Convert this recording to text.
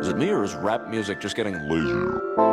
Is it me or is rap music just getting lazy?